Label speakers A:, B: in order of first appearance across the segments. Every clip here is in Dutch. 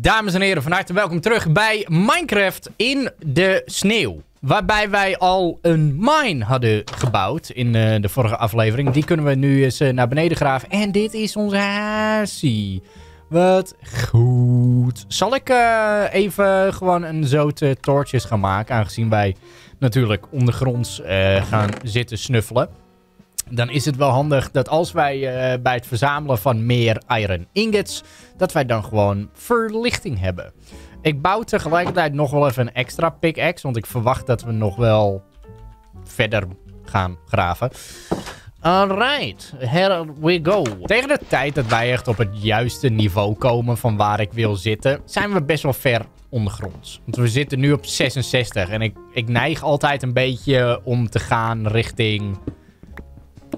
A: Dames en heren, van harte welkom terug bij Minecraft in de sneeuw. Waarbij wij al een mine hadden gebouwd in uh, de vorige aflevering. Die kunnen we nu eens uh, naar beneden graven. En dit is onze huisie. Wat goed. Zal ik uh, even gewoon een zote torches gaan maken? Aangezien wij natuurlijk ondergronds gaan zitten snuffelen dan is het wel handig dat als wij uh, bij het verzamelen van meer iron ingots, dat wij dan gewoon verlichting hebben. Ik bouw tegelijkertijd nog wel even een extra pickaxe, want ik verwacht dat we nog wel verder gaan graven. Alright, here we go. Tegen de tijd dat wij echt op het juiste niveau komen van waar ik wil zitten, zijn we best wel ver ondergronds. Want we zitten nu op 66 en ik, ik neig altijd een beetje om te gaan richting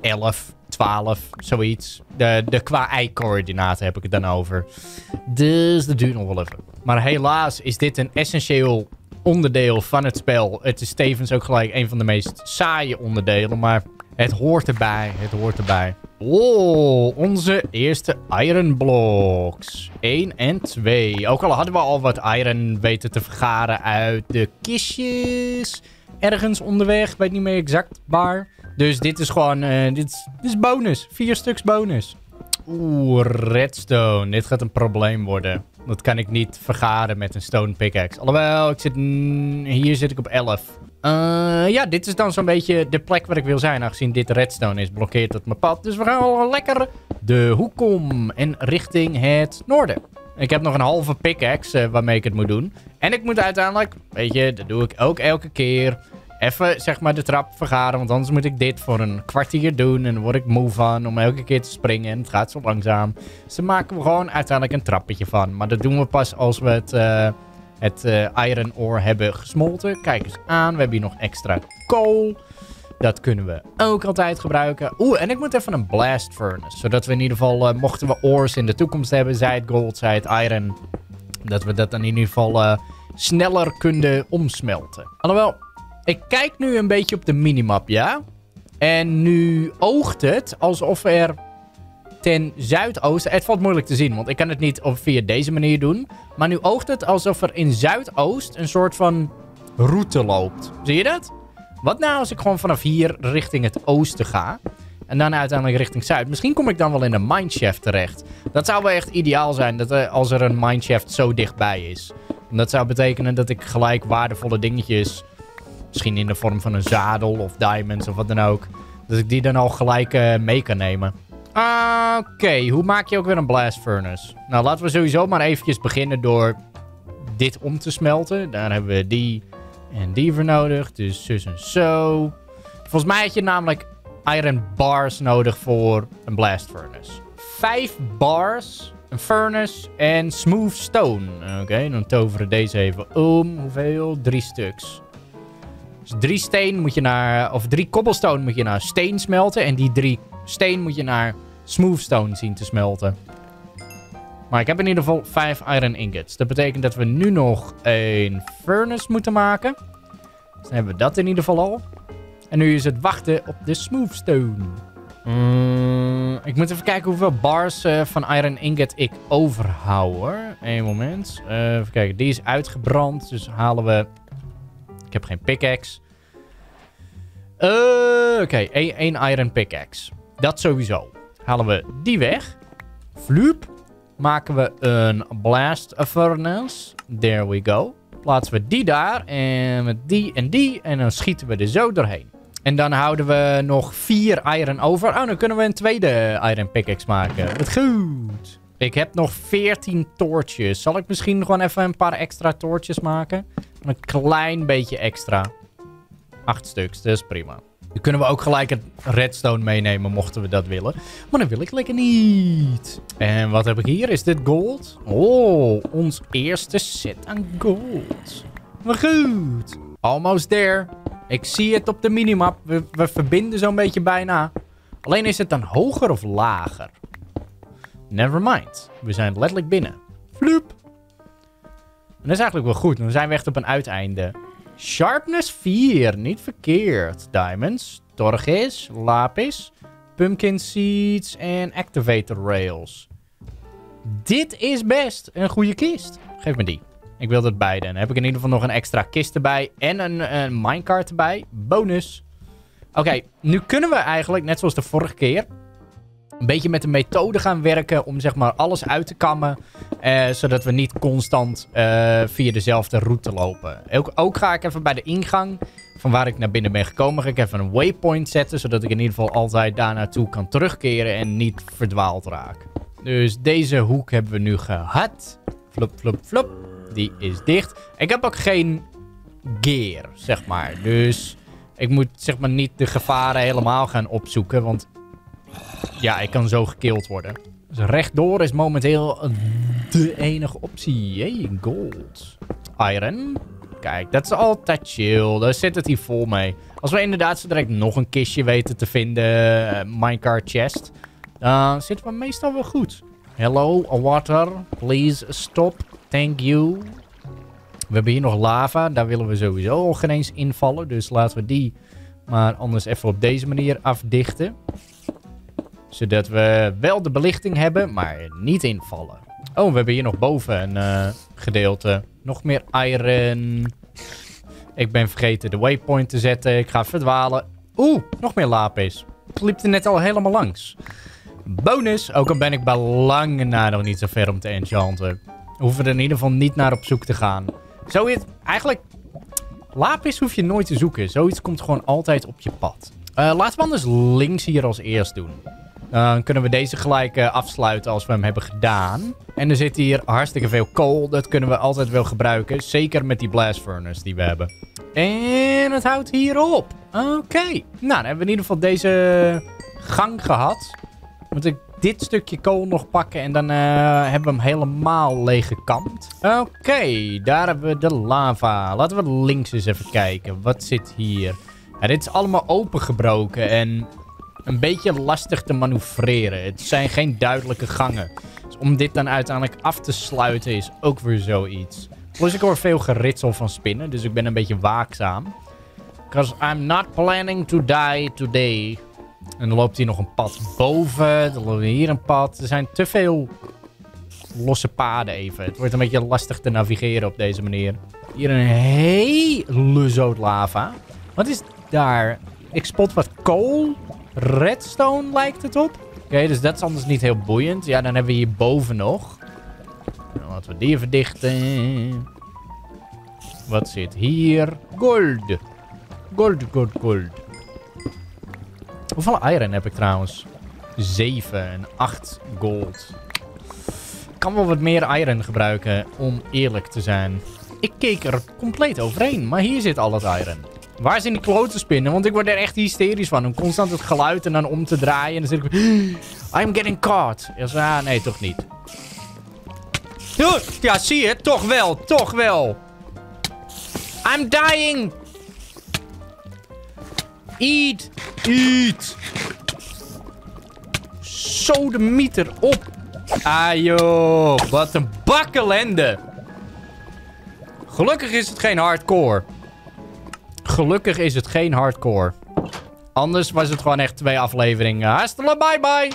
A: 11, 12, zoiets. De, de qua y-coördinaten heb ik het dan over. Dus dat duurt nog wel even. Maar helaas is dit een essentieel onderdeel van het spel. Het is tevens ook gelijk een van de meest saaie onderdelen. Maar het hoort erbij. Het hoort erbij. Oh, onze eerste iron blocks. 1 en 2. Ook al hadden we al wat iron weten te vergaren uit de kistjes. Ergens onderweg, weet niet meer exact waar. Dus dit is gewoon, uh, dit, is bonus. Vier stuks bonus. Oeh, redstone. Dit gaat een probleem worden. Dat kan ik niet vergaren met een stone pickaxe. Alhoewel, ik zit, hier zit ik op 11. Uh, ja, dit is dan zo'n beetje de plek waar ik wil zijn. Aangezien dit redstone is, blokkeert het mijn pad. Dus we gaan wel lekker de hoek om en richting het noorden. Ik heb nog een halve pickaxe uh, waarmee ik het moet doen. En ik moet uiteindelijk, weet je, dat doe ik ook elke keer even zeg maar de trap vergaren. Want anders moet ik dit voor een kwartier doen. En dan word ik moe van om elke keer te springen. En het gaat zo langzaam. Dus maken we gewoon uiteindelijk een trappetje van. Maar dat doen we pas als we het, uh, het uh, iron ore hebben gesmolten. Kijk eens aan. We hebben hier nog extra kool. Dat kunnen we ook altijd gebruiken. Oeh, en ik moet even een blast furnace. Zodat we in ieder geval, uh, mochten we ores in de toekomst hebben. Zij het gold, zij het iron. Dat we dat dan in ieder geval sneller kunnen omsmelten. Alhoewel, ik kijk nu een beetje op de minimap, ja? En nu oogt het alsof er ten zuidoosten... Het valt moeilijk te zien, want ik kan het niet via deze manier doen. Maar nu oogt het alsof er in zuidoost een soort van route loopt. Zie je dat? Wat nou als ik gewoon vanaf hier richting het oosten ga? En dan uiteindelijk richting zuid. Misschien kom ik dan wel in een mineshaft terecht. Dat zou wel echt ideaal zijn dat, uh, als er een mineshaft zo dichtbij is. En dat zou betekenen dat ik gelijk waardevolle dingetjes Misschien in de vorm van een zadel of diamonds of wat dan ook. Dat ik die dan al gelijk uh, mee kan nemen. Oké, hoe maak je ook weer een blast furnace? Nou, laten we sowieso maar eventjes beginnen door dit om te smelten. Daar hebben we die en die voor nodig. Dus zus en zo. Volgens mij had je namelijk iron bars nodig voor een blast furnace. Vijf bars, een furnace en smooth stone. Oké, dan toveren deze even om. Hoeveel? Drie stuks. Dus drie steen moet je naar... Of drie cobblestone moet je naar steen smelten. En die drie steen moet je naar smoothstone zien te smelten. Maar ik heb in ieder geval vijf iron ingots. Dat betekent dat we nu nog een furnace moeten maken. Dus dan hebben we dat in ieder geval al. En nu is het wachten op de smoothstone. Mm, ik moet even kijken hoeveel bars uh, van iron ingot ik overhoud hoor. Eén moment. Uh, even kijken, die is uitgebrand. Dus halen we ik heb geen pickaxe. Uh, Oké, één iron pickaxe. Dat sowieso. Halen we die weg. Vloep. Maken we een blast furnace. There we go. Plaatsen we die daar. En met die en die. En dan schieten we er zo doorheen. En dan houden we nog vier iron over. Oh, dan kunnen we een tweede iron pickaxe maken. Wat goed. Ik heb nog 14 toortjes. Zal ik misschien gewoon even een paar extra toortjes maken? Een klein beetje extra. Acht stuks, dat is prima. Dan kunnen we ook gelijk het redstone meenemen, mochten we dat willen. Maar dan wil ik lekker niet. En wat heb ik hier? Is dit gold? Oh, ons eerste set aan gold. Maar goed. Almost there. Ik zie het op de minimap. We, we verbinden zo'n beetje bijna. Alleen is het dan hoger of lager? Never mind. We zijn letterlijk binnen. Floep. En dat is eigenlijk wel goed. Dan zijn we echt op een uiteinde. Sharpness 4. Niet verkeerd. Diamonds. Torgis. Lapis. Pumpkin seeds. En activator rails. Dit is best een goede kist. geef me die. Ik wil dat beide. Dan heb ik in ieder geval nog een extra kist erbij. En een, een minecart erbij. Bonus. Oké, nu kunnen we eigenlijk, net zoals de vorige keer... een beetje met de methode gaan werken om zeg maar alles uit te kammen. eh, zodat we niet constant eh, via dezelfde route lopen. Ook, ook ga ik even bij de ingang van waar ik naar binnen ben gekomen... ga ik even een waypoint zetten. Zodat ik in ieder geval altijd daar naartoe kan terugkeren en niet verdwaald raak. Dus deze hoek hebben we nu gehad. Flup, flup, flup. Die is dicht. Ik heb ook geen gear, zeg maar. Dus ik moet zeg maar niet de gevaren helemaal gaan opzoeken. Want ja, ik kan zo gekild worden. Dus rechtdoor is momenteel de enige optie. Hey, gold. Iron. Kijk, dat is altijd chill. Daar zit het hier vol mee. Als we inderdaad zo direct nog een kistje weten te vinden, eh, minecart chest, dan zitten we meestal wel goed. Hello, water. Please stop. Thank you. We hebben hier nog lava. Daar willen we sowieso al geen eens invallen. Dus laten we die maar anders even op deze manier afdichten. Zodat we wel de belichting hebben, maar niet invallen. Oh, we hebben hier nog boven een eh, gedeelte. Nog meer iron. Ik ben vergeten de waypoint te zetten. Ik ga verdwalen. Oeh, nog meer lapis. Ik liep er net al helemaal langs. Bonus, ook al ben ik bij lange na nog niet zo ver om te enchanten. Hoeven er in ieder geval niet naar op zoek te gaan. Zoiets, eigenlijk, lapis hoef je nooit te zoeken. Zoiets komt gewoon altijd op je pad. Eh, laten we anders links hier als eerst doen. Dan kunnen we deze gelijk eh, afsluiten als we hem hebben gedaan. En er zit hier hartstikke veel kool. Dat kunnen we altijd wel gebruiken. Zeker met die blast furnace die we hebben. En het houdt hier op. Oké. Nou, dan hebben we in ieder geval deze gang gehad. Moet ik dit stukje kool nog pakken en dan eh, hebben we hem helemaal leeg gekampt. Oké, daar hebben we de lava. Laten we links eens even kijken. Wat zit hier? Dit is allemaal opengebroken en een beetje lastig te manoeuvreren. Het zijn geen duidelijke gangen. Dus om dit dan uiteindelijk af te sluiten is ook weer zoiets. Plus ik hoor veel geritsel van spinnen, dus ik ben een beetje waakzaam. Because I'm not planning to die today. En dan loopt hier nog een pad boven. Dan loopt hier een pad. Er zijn te veel losse paden even. Het wordt een beetje lastig te navigeren op deze manier. Hier een hele zoot lava. Wat is daar? Ik spot wat kool. Redstone lijkt het op. Oké, dus dat is anders niet heel boeiend. Ja, dan hebben we hier boven nog. Dan laten we die even dichten. Wat zit hier? Gold. Gold, gold, gold. Hoeveel iron heb ik trouwens? 7 en 8 gold. Ik kan wel wat meer iron gebruiken, om eerlijk te zijn. Ik keek er compleet overheen, maar hier zit al het iron. Waar zijn die klote spinnen? Want ik word er echt hysterisch van. Om constant het geluid en dan om te draaien. En dan zit ik... I'm getting caught. Ja, ah, nee, toch niet. Ja, zie je? Toch wel. Toch wel. I'm dying. Eat. Eat. Zo de mieter op. Ah joh, wat een bakkelende. Gelukkig is het geen hardcore. Gelukkig is het geen hardcore. Anders was het gewoon echt twee afleveringen. Hastela bye bye.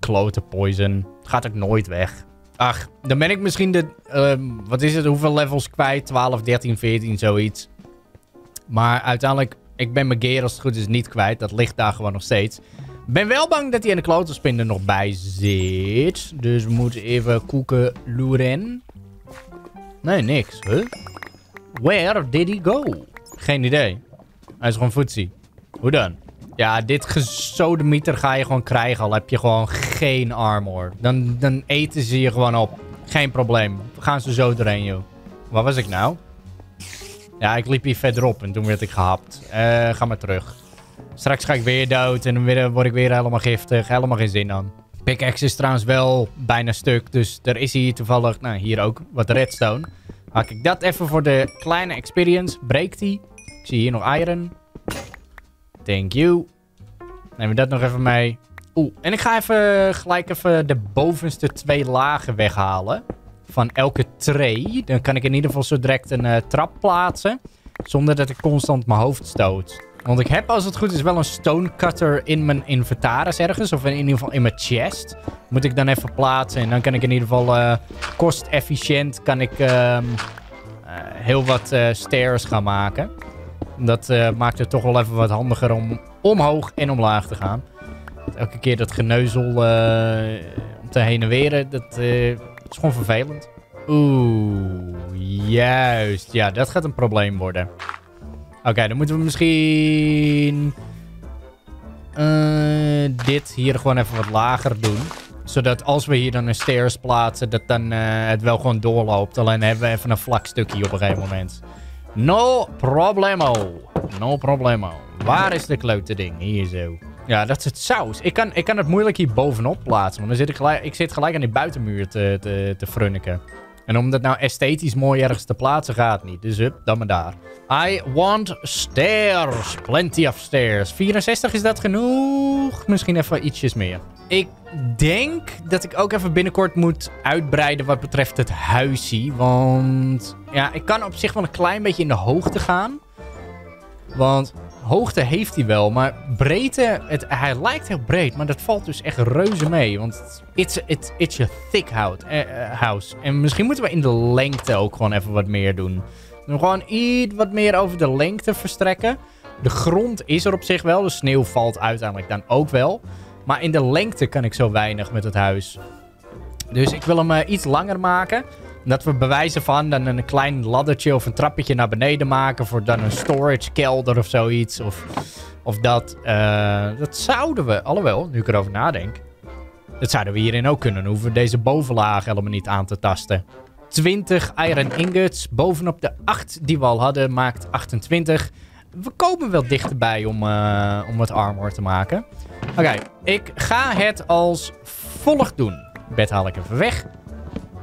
A: Klote poison. Gaat ook nooit weg. Ach, dan ben ik misschien de... ehm, wat is het? Hoeveel levels kwijt? 12, 13, 14, zoiets. Maar uiteindelijk... Ik ben mijn gear als het goed is niet kwijt. Dat ligt daar gewoon nog steeds. Ben wel bang dat hij in de er nog bij zit. Dus we moeten even koeken loeren. Nee, niks. Huh? Where did he go? Geen idee. Hij is gewoon footsie. Hoe dan? Ja, dit gesodemieter ga je gewoon krijgen. Al heb je gewoon geen armor. Dan, dan eten ze je gewoon op. Geen probleem. We gaan ze zo doorheen, joh. Waar was ik nou? Ja, ik liep hier verderop en toen werd ik gehapt. Eh, ga maar terug. Straks ga ik weer dood en dan word ik weer helemaal giftig. Helemaal geen zin aan. Pickaxe is trouwens wel bijna stuk. Dus er is hier toevallig, nou hier ook, wat redstone. Haak ik dat even voor de kleine experience. Breekt die. Ik zie hier nog iron. Thank you. Neem we dat nog even mee. Oeh, en ik ga even gelijk even de bovenste twee lagen weghalen. Van elke tray. Dan kan ik in ieder geval zo direct een eh, trap plaatsen. Zonder dat ik constant mijn hoofd stoot. Want ik heb als het goed is wel een stonecutter in mijn inventaris ergens. Of in ieder geval in mijn chest. Moet ik dan even plaatsen. En dan kan ik in ieder geval uh, kostefficiënt kan ik, uh, heel wat stairs gaan maken. Dat maakt het toch wel even wat handiger om omhoog en omlaag te gaan. Elke keer dat geneuzel om te heen en weren, dat is gewoon vervelend. Oeh, juist. Ja, dat gaat een probleem worden. Oké, dan moeten we misschien... Dit hier gewoon even wat lager doen. Zodat als we hier dan een stairs plaatsen, dat dan het wel gewoon doorloopt. Alleen hebben we even een vlak stukje op een gegeven moment. No problemo. No problemo. Waar is de klote ding? Hier zo. Ja, dat is het saus. Ik kan, ik kan het moeilijk hier bovenop plaatsen. Want dan zit ik, gelijk, ik zit gelijk aan die buitenmuur te, te, te frunniken. En om dat nou esthetisch mooi ergens te plaatsen gaat niet. Dus up, dan maar daar. I want stairs. Plenty of stairs. 64 is dat genoeg? Misschien even ietsjes meer. Ik denk dat ik ook even binnenkort moet uitbreiden wat betreft het huisje. Want ja, ik kan op zich wel een klein beetje in de hoogte gaan. Want hoogte heeft hij wel, maar breedte, het, hij lijkt heel breed, maar dat valt dus echt reuze mee. Want it's, it's, it's a thick eh, eh, house. En misschien moeten we in de lengte ook gewoon even wat meer doen. Gewoon iets wat meer over de lengte verstrekken. De grond is er op zich wel, de sneeuw valt uiteindelijk dan ook wel. Maar in de lengte kan ik zo weinig met het huis. Dus ik wil hem uh, iets langer maken. Dat we bewijzen van dan een klein laddertje of een trappetje naar beneden maken. Voor dan een storage kelder of zoiets. Of, of dat. Uh, dat zouden we, alhoewel, nu ik erover nadenk. Dat zouden we hierin ook kunnen. Hoeven we deze bovenlaag helemaal niet aan te tasten. 20 iron ingots. Bovenop de 8 die we al hadden maakt 28. We komen wel dichterbij om, uh, om wat armor te maken. Oké, ik ga het als volgt doen. Bed haal ik even weg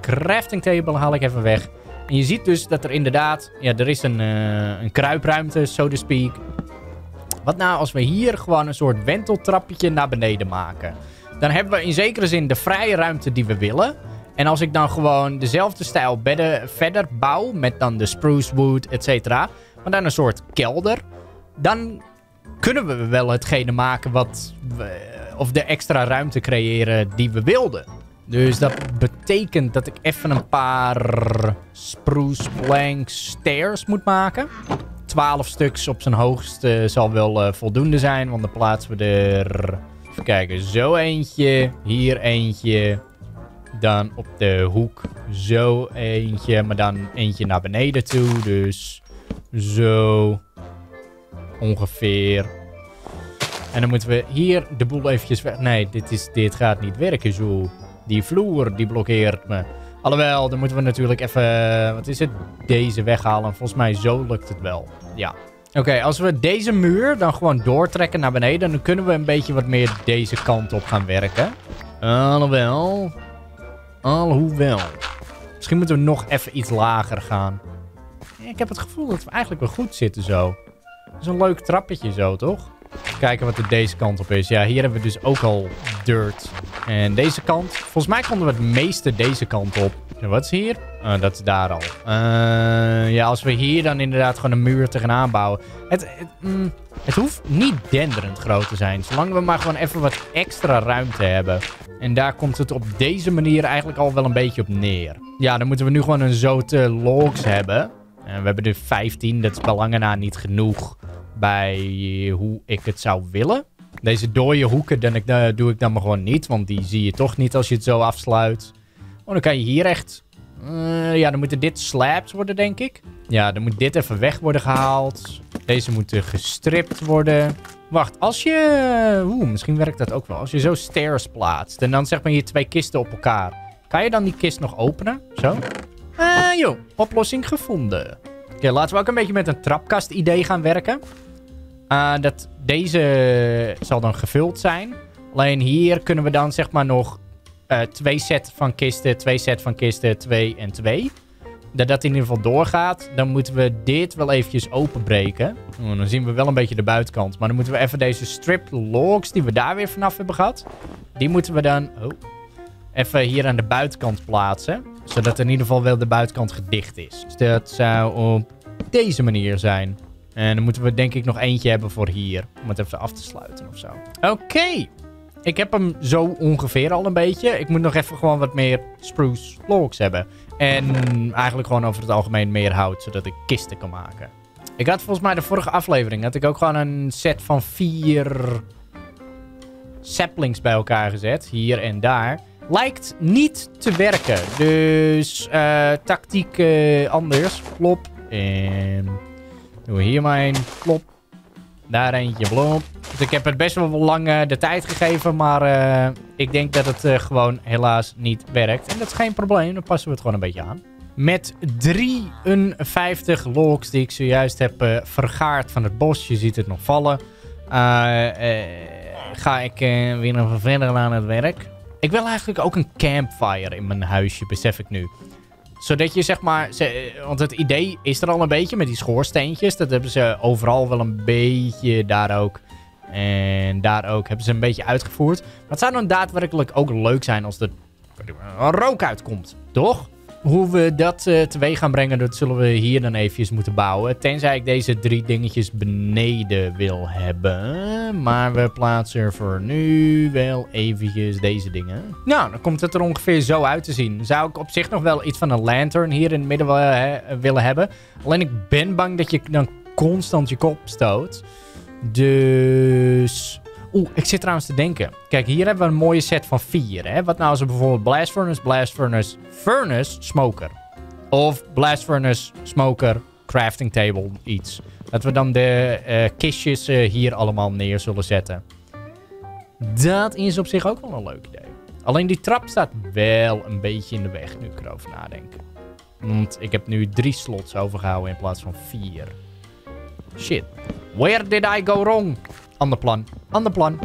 A: crafting table haal ik even weg. En je ziet dus dat er inderdaad... Ja, er is een, uh, een kruipruimte, so to speak. Wat nou als we hier gewoon een soort wenteltrappetje naar beneden maken? Dan hebben we in zekere zin de vrije ruimte die we willen. En als ik dan gewoon dezelfde stijl bedden verder bouw... met dan de spruce wood, et cetera... maar dan een soort kelder... dan kunnen we wel hetgene maken wat... We, of de extra ruimte creëren die we wilden. Dus dat betekent dat ik even een paar spruce plank stairs moet maken. 12 stuks op zijn hoogste zal wel uh, voldoende zijn. Want dan plaatsen we er... Even kijken. Zo eentje. Hier eentje. Dan op de hoek zo eentje. Maar dan eentje naar beneden toe. Dus zo. Ongeveer. En dan moeten we hier de boel eventjes weg... Nee, dit, is, dit gaat niet werken zo. Die vloer, die blokkeert me. Alhoewel, dan moeten we natuurlijk even... Wat is het? Deze weghalen. Volgens mij zo lukt het wel. Ja. Oké, als we deze muur dan gewoon doortrekken naar beneden... dan kunnen we een beetje wat meer deze kant op gaan werken. Alhoewel... Alhoewel... Misschien moeten we nog even iets lager gaan. Ik heb het gevoel dat we eigenlijk wel goed zitten zo. Dat is een leuk trappetje zo, toch? Kijken wat er deze kant op is. Ja, hier hebben we dus ook al dirt. En deze kant. Volgens mij konden we het meeste deze kant op. En wat is hier? Uh, dat is daar al. Uh, ja, als we hier dan inderdaad gewoon een muur tegenaan bouwen. Het, het, mm, het hoeft niet denderend groot te zijn. Zolang we maar gewoon even wat extra ruimte hebben. En daar komt het op deze manier eigenlijk al wel een beetje op neer. Ja, dan moeten we nu gewoon een zote logs hebben. En we hebben er 15. Dat is belangen na niet genoeg bij hoe ik het zou willen. Deze dode hoeken dan ik, uh, doe ik dan maar gewoon niet. Want die zie je toch niet als je het zo afsluit. Oh, dan kan je hier echt... Uh, ja, dan moeten dit slabs worden, denk ik. Ja, dan moet dit even weg worden gehaald. Deze moeten gestript worden. Wacht, als je... Oeh, misschien werkt dat ook wel. Als je zo stairs plaatst en dan zeg maar hier twee kisten op elkaar. Kan je dan die kist nog openen? Zo. Ah, joh. Oplossing gevonden. Oké, laten we ook een beetje met een trapkast idee gaan werken. Uh, dat deze zal dan gevuld zijn. Alleen hier kunnen we dan zeg maar nog uh, twee set van kisten, twee set van kisten, twee en twee. Dat dat in ieder geval doorgaat. Dan moeten we dit wel eventjes openbreken. Oh, dan zien we wel een beetje de buitenkant. Maar dan moeten we even deze strip logs die we daar weer vanaf hebben gehad. Die moeten we dan oh, even hier aan de buitenkant plaatsen. Zodat in ieder geval wel de buitenkant gedicht is. Dus dat zou op deze manier zijn. En dan moeten we denk ik nog eentje hebben voor hier. Om het even af te sluiten of zo. Oké. Ik heb hem zo ongeveer al een beetje. Ik moet nog even gewoon wat meer spruce logs hebben. En eigenlijk gewoon over het algemeen meer hout, zodat ik kisten kan maken. Ik had volgens mij de vorige aflevering, had ik ook gewoon een set van vier saplings bij elkaar gezet. Hier en daar. Lijkt niet te werken. Dus uh, tactiek uh, anders. Plop. En doen we hier maar een. Plop. Daar eentje. Plop. Dus ik heb het best wel lang uh, de tijd gegeven. Maar uh, ik denk dat het uh, gewoon helaas niet werkt. En dat is geen probleem. Dan passen we het gewoon een beetje aan. Met 53 logs die ik zojuist heb vergaard van het bos. Je ziet het nog vallen. ga ik weer even verder aan het werk. Ik wil eigenlijk ook een campfire in mijn huisje, besef ik nu. Zodat je zeg maar... Want het idee is er al een beetje met die schoorsteentjes. Dat hebben ze overal wel een beetje daar ook en daar ook hebben ze een beetje uitgevoerd. Maar het zou dan daadwerkelijk ook leuk zijn als er rook uitkomt, toch? Hoe we dat uh, teweeg gaan brengen, dat zullen we hier dan eventjes moeten bouwen. Tenzij ik deze drie dingetjes beneden wil hebben. Maar we plaatsen voor nu wel eventjes deze dingen. Nou, dan komt het er ongeveer zo uit te zien. Zou ik op zich nog wel iets van een lantern hier in het midden willen hebben. Alleen ik ben bang dat je dan constant je kop stoot. Dus... Oeh, ik zit trouwens te denken. Kijk, hier hebben we een mooie set van vier. Hè? Wat nou als we bijvoorbeeld Blast Furnace, Blast Furnace, Furnace, Smoker. Of Blast Furnace, Smoker, Crafting Table, iets. Dat we dan de uh, kistjes uh, hier allemaal neer zullen zetten. Dat is op zich ook wel een leuk idee. Alleen die trap staat wel een beetje in de weg, nu ik erover nadenk. Want ik heb nu drie slots overgehouden in plaats van vier. Shit. Where did I go wrong? Ander plan. Ander plan.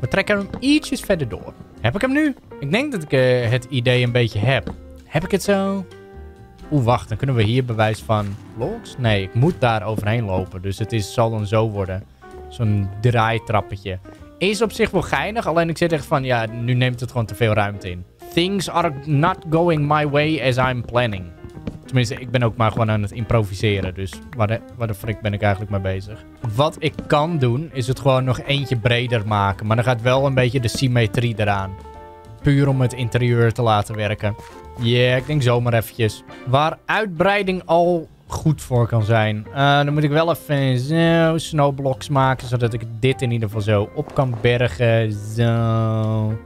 A: We trekken hem ietsjes verder door. Heb ik hem nu? Ik denk dat ik uh, het idee een beetje heb. Heb ik het zo? Oeh, wacht. Dan kunnen we hier bewijs van logs? Nee, ik moet daar overheen lopen. Dus het is, zal dan zo worden. Zo'n draaitrappetje. Is op zich wel geinig. Alleen ik zit echt van, ja, nu neemt het gewoon te veel ruimte in. Things are not going my way as I'm planning. Tenminste, ik ben ook maar gewoon aan het improviseren. Dus waar de, frik ben ik eigenlijk mee bezig. Wat ik kan doen, is het gewoon nog eentje breder maken. Maar dan gaat wel een beetje de symmetrie eraan. Puur om het interieur te laten werken. Ja, ik denk zomaar eventjes. Waar uitbreiding al goed voor kan zijn. Uh, dan moet ik wel even zo snowblocks maken. Zodat ik dit in ieder geval zo op kan bergen. Zo.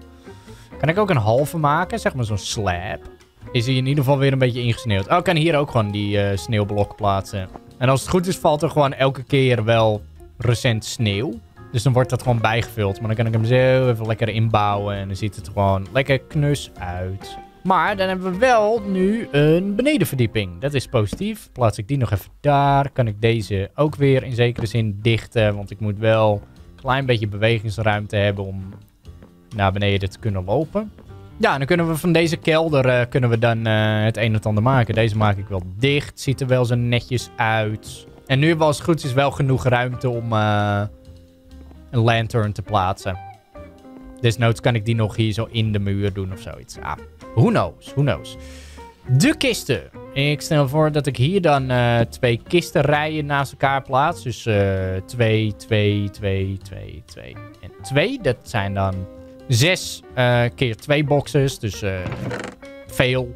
A: Kan ik ook een halve maken? Zeg maar zo'n slab is hij in ieder geval weer een beetje ingesneeuwd. Oh, ik kan hier ook gewoon die uh, sneeuwblok plaatsen. En als het goed is, valt er gewoon elke keer wel recent sneeuw. Dus dan wordt dat gewoon bijgevuld. Maar dan kan ik hem zo even lekker inbouwen. En dan ziet het gewoon lekker knus uit. Maar dan hebben we wel nu een benedenverdieping. Dat is positief. Plaats ik die nog even daar. Kan ik deze ook weer in zekere zin dichten. Want ik moet wel een klein beetje bewegingsruimte hebben om naar beneden te kunnen lopen. Ja, dan kunnen we van deze kelder uh, kunnen we dan uh, het een en ander maken. Deze maak ik wel dicht. Ziet er wel zo netjes uit. En nu was het goed is wel genoeg ruimte om uh, een lantern te plaatsen. Desnoods kan ik die nog hier zo in de muur doen of zoiets. Ah, who knows, who knows. De kisten. Ik stel voor dat ik hier dan twee kistenrijen naast elkaar plaats. Dus 2, 2, 2, 2, 2 en 2. Dat zijn dan Zes uh, keer twee boxes, dus uh, veel.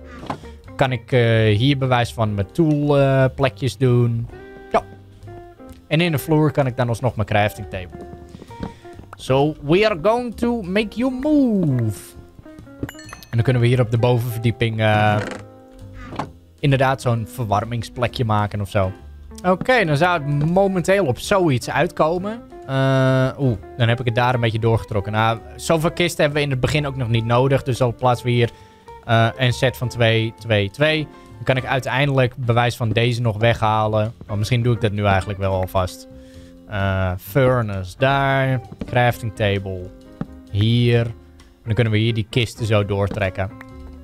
A: Kan ik uh, hier bewijs van mijn tool plekjes doen. Ja. En in de vloer kan ik dan alsnog mijn crafting table. So, we are going to make you move. En dan kunnen we hier op de bovenverdieping inderdaad zo'n verwarmingsplekje maken of zo. Oké, dan zou het momenteel op zoiets uitkomen. Uh, Oeh, dan heb ik het daar een beetje doorgetrokken. Nou, zoveel kisten hebben we in het begin ook nog niet nodig. Dus dan plaatsen we hier uh, een set van 2, 2, 2. Dan kan ik uiteindelijk bewijs van deze nog weghalen. Maar misschien doe ik dat nu eigenlijk wel alvast. Uh, furnace daar. Crafting table hier. En dan kunnen we hier die kisten zo doortrekken.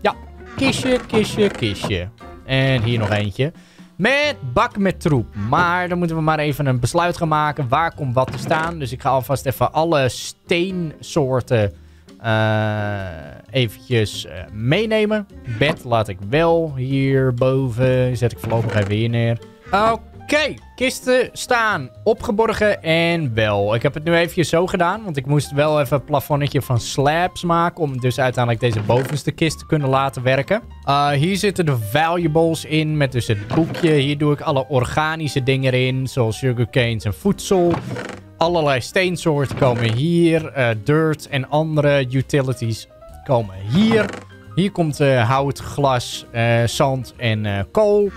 A: Ja, kistje, kistje, kistje. En hier nog eentje. Met bak met troep. Maar dan moeten we maar even een besluit gaan maken. Waar komt wat te staan? Dus ik ga alvast even alle steensoorten uh, eventjes uh, meenemen. Bed laat ik wel hierboven. Zet ik voorlopig even hier neer. Oké. Oké, kisten staan opgeborgen en wel. Ik heb het nu even zo gedaan, want ik moest wel even een plafonnetje van slabs maken... om dus uiteindelijk deze bovenste kist te kunnen laten werken. Uh, hier zitten de valuables in met dus het boekje. Hier doe ik alle organische dingen in, zoals sugarcanes en voedsel. Allerlei steensoorten komen hier. Uh, dirt en andere utilities komen hier. Hier komt uh, hout, glas, uh, zand en uh, kool.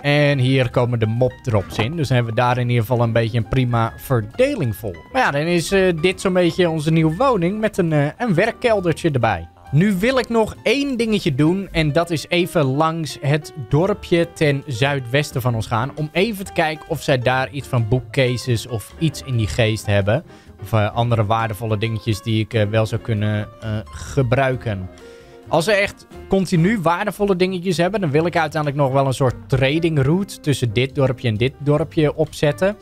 A: En hier komen de mop drops in. Dus dan hebben we daar in ieder geval een beetje een prima verdeling voor. Maar ja, dan is dit zo'n beetje onze nieuwe woning met een, een werkkeldertje erbij. Nu wil ik nog één dingetje doen. En dat is even langs het dorpje ten zuidwesten van ons gaan. Om even te kijken of zij daar iets van bookcases of iets in die geest hebben. Of andere waardevolle dingetjes die ik wel zou kunnen gebruiken. Als ze echt continu waardevolle dingetjes hebben... dan wil ik uiteindelijk nog wel een soort trading route... tussen dit dorpje en dit dorpje opzetten.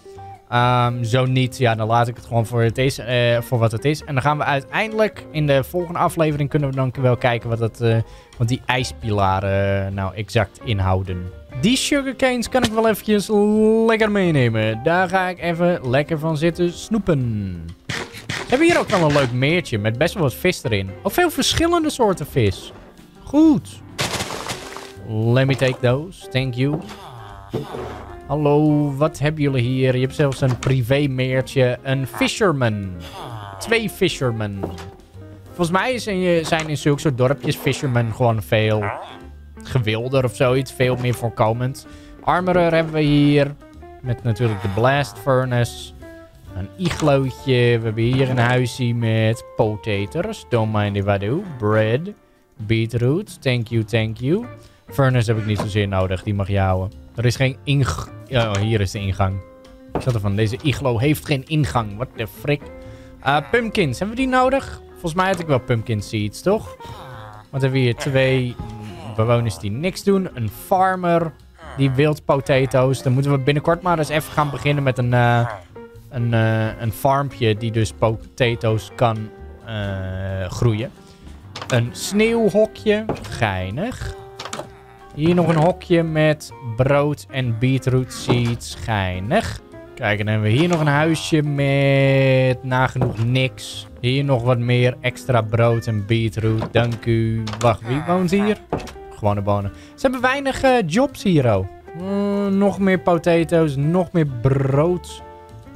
A: Um, zo niet, ja, dan laat ik het gewoon voor, uh, voor wat het is. En dan gaan we uiteindelijk in de volgende aflevering... kunnen we dan wel kijken wat, dat, uh, die ijspilaren uh, nou exact inhouden. Die sugarcanes kan ik wel eventjes lekker meenemen. Daar ga ik even lekker van zitten snoepen. We hebben hier ook wel een leuk meertje met best wel wat vis erin. Ook veel verschillende soorten vis. Goed. Let me take those. Thank you. Hallo, wat hebben jullie hier? Je hebt zelfs een privé meertje. Een fisherman. Twee fishermen. Volgens mij zijn in zulke soort dorpjes fishermen gewoon veel gewilder of zoiets. Veel meer voorkomend. Armorer hebben we hier. Met natuurlijk de blast furnace. Een iglootje. We hebben hier een huisje met potatoes. Don't mind if I do. Bread. Beetroot. Thank you, thank you. Furnace heb ik niet zozeer nodig. Die mag je houden. Er is geen ingang. Oh, hier is de ingang. Ik zat ervan. Deze iglo heeft geen ingang. What the frick. Uh, pumpkins. Hebben we die nodig? Volgens mij had ik wel pumpkin seeds, toch? Want hebben we hier twee bewoners die niks doen. Een farmer die wilt potatoes. Dan moeten we binnenkort maar eens even gaan beginnen met een... Uh, een, uh, een farmpje die dus potatoes kan uh, groeien. Een sneeuwhokje. Geinig. Hier nog een hokje met brood en beetroot seeds. Geinig. Kijk, dan hebben we hier nog een huisje met nagenoeg niks. Hier nog wat meer extra brood en beetroot. Dank u. Wacht, wie woont hier? Gewone bonen. Ze hebben weinig uh, jobs hier, oh. Nog meer potatoes, nog meer brood.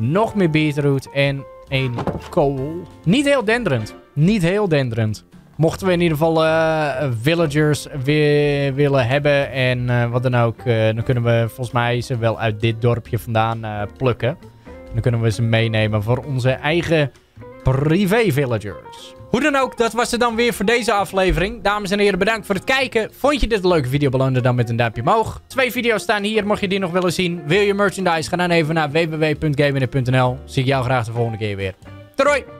A: Nog meer beetroot en één kool. Niet heel denderend. Niet heel denderend. Mochten we in ieder geval uh, villagers weer willen hebben en uh, wat dan ook, uh, dan kunnen we volgens mij ze wel uit dit dorpje vandaan plukken. Dan kunnen we ze meenemen voor onze eigen privé villagers. Hoe dan ook, dat was het dan weer voor deze aflevering. Dames en heren, bedankt voor het kijken. Vond je dit een leuke video? Beloon dan met een duimpje omhoog. Twee video's staan hier, mocht je die nog willen zien. Wil je merchandise? Ga dan even naar www.gamer.nl. Zie ik jou graag de volgende keer weer. Doei!